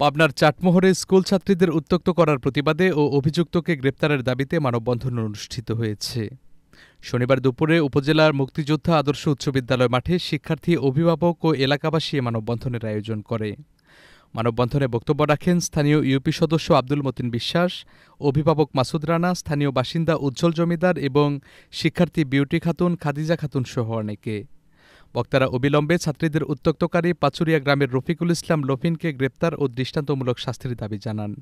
পাবনার চাটমোহরে স্কুল ছাত্রীদের উত্তক্ত করার প্রতিবাদে ও অভিযুক্তকে গ্রেপ্তারের দাবিতে মানববন্ধন অনুষ্ঠিত হয়েছে। শনিবার দুপুরে উপজেলার মুক্তিযোদ্ধা আদর্শ উচ্চ বিদ্যালয় মাঠে শিক্ষার্থী, অভিভাবক ও এলাকাবাসী মানববন্ধনের আয়োজন করে। মানববন্ধনে বক্তব্য রাখেন স্থানীয় ইউপি সদস্য আব্দুল মতিন বিশ্বাস, অভিভাবক মাসুদ রানা, স্থানীয় বাসিন্দা উজ্জ্বল জমিদার এবং শিক্ষার্থী বিউটি খাতুন, খাদিজা খাতুন সহ অনেকে। বক্তারা অবিলম্বে ছাত্রীদের উত্তক্তকারী পাচুরিয়া গ্রামের রফিকুল ইসলাম লফিনকে গ্রেপ্তার ও দৃষ্টান্তমূলক শাস্তির দাবি জানান।